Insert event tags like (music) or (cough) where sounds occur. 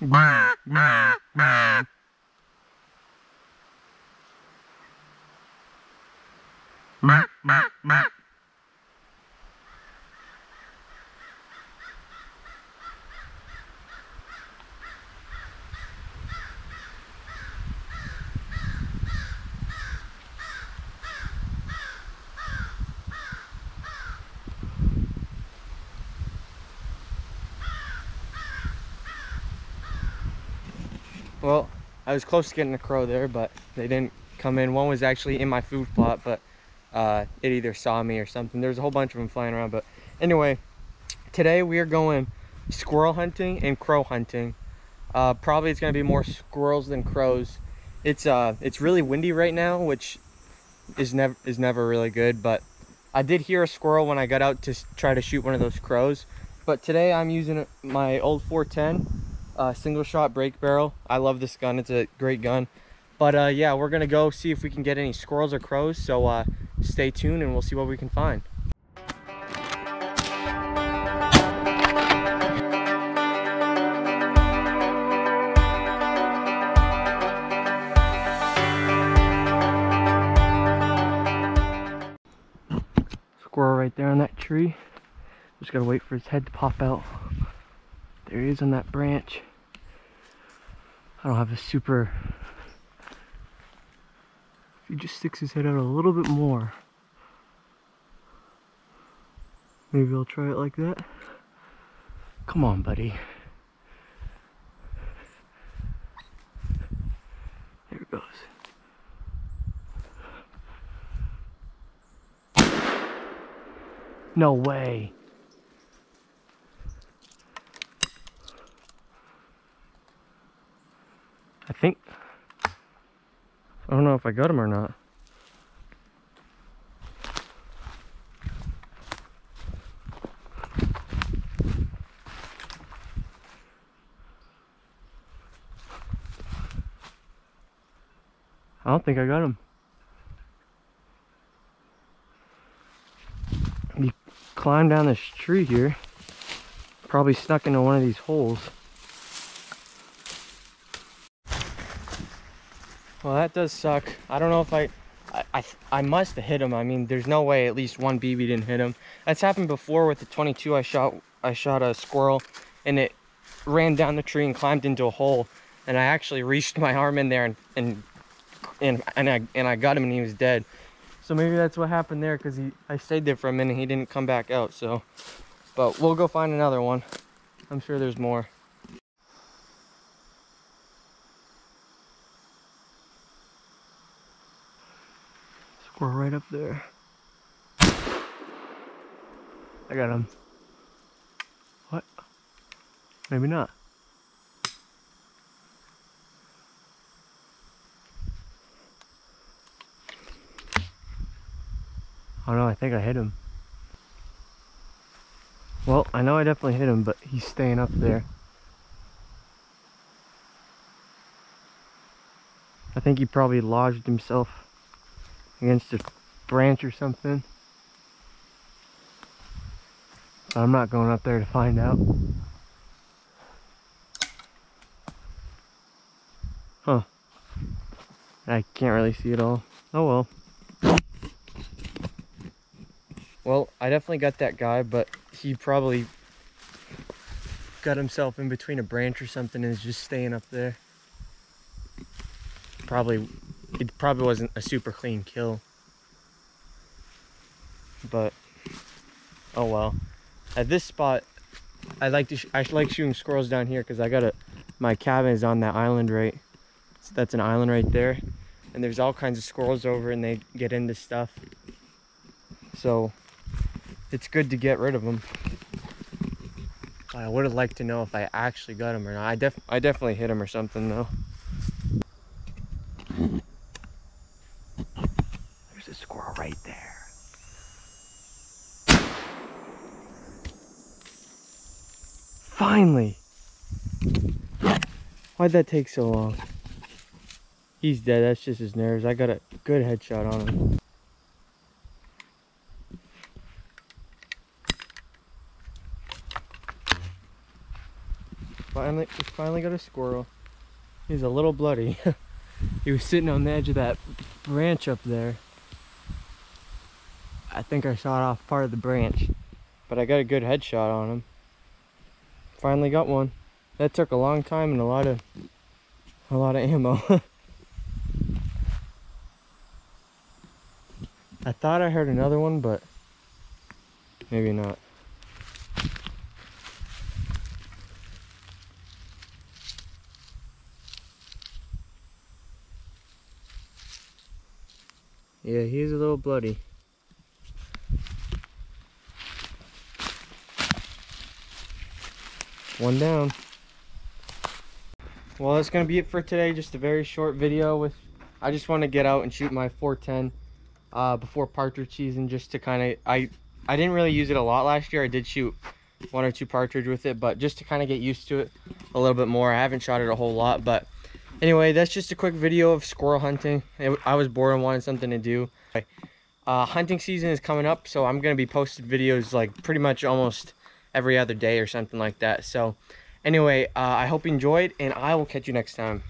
Bah, bah, bah. Well, I was close to getting a crow there, but they didn't come in. One was actually in my food plot, but uh, it either saw me or something. There's a whole bunch of them flying around, but anyway, today we are going squirrel hunting and crow hunting. Uh, probably it's gonna be more squirrels than crows. It's uh, it's really windy right now, which is never is never really good. But I did hear a squirrel when I got out to try to shoot one of those crows. But today I'm using my old 410 uh, single shot break barrel. I love this gun. It's a great gun. But uh, yeah, we're gonna go see if we can get any squirrels or crows. So uh, stay tuned and we'll see what we can find. Squirrel right there on that tree. Just gotta wait for his head to pop out. There he is on that branch. I don't have a super... If he just sticks his head out a little bit more. Maybe I'll try it like that. Come on, buddy. There it goes. No way. I think, I don't know if I got him or not. I don't think I got him. He climbed down this tree here. Probably snuck into one of these holes. Well, that does suck. I don't know if I, I, I, I must have hit him. I mean, there's no way at least one BB didn't hit him. That's happened before with the 22. I shot, I shot a squirrel, and it ran down the tree and climbed into a hole. And I actually reached my arm in there and and and and I and I got him, and he was dead. So maybe that's what happened there, because he I stayed there for a minute. He didn't come back out. So, but we'll go find another one. I'm sure there's more. We're right up there. I got him. What? Maybe not. Oh no, I think I hit him. Well, I know I definitely hit him, but he's staying up there. I think he probably lodged himself against a branch or something. I'm not going up there to find out. Huh. I can't really see it all. Oh well. Well, I definitely got that guy, but he probably got himself in between a branch or something and is just staying up there. Probably it probably wasn't a super clean kill. But, oh well. At this spot, I like to I like shooting squirrels down here because I got a my cabin is on that island right. So that's an island right there, and there's all kinds of squirrels over, and they get into stuff. So it's good to get rid of them. I would have liked to know if I actually got him or not. I def I definitely hit him or something though. right there. Finally! Why'd that take so long? He's dead, that's just his nerves. I got a good headshot on him. finally we finally got a squirrel. He's a little bloody. (laughs) he was sitting on the edge of that branch up there. I think I shot off part of the branch, but I got a good headshot on him. Finally got one. That took a long time and a lot of a lot of ammo. (laughs) I thought I heard another one, but maybe not. Yeah, he's a little bloody. One down. Well, that's going to be it for today. Just a very short video with... I just want to get out and shoot my 410 uh, before partridge season just to kind of... I, I didn't really use it a lot last year. I did shoot one or two partridge with it, but just to kind of get used to it a little bit more. I haven't shot it a whole lot, but anyway, that's just a quick video of squirrel hunting. I was bored and wanted something to do. Uh, hunting season is coming up, so I'm going to be posting videos like pretty much almost every other day or something like that. So anyway, uh, I hope you enjoyed, and I will catch you next time.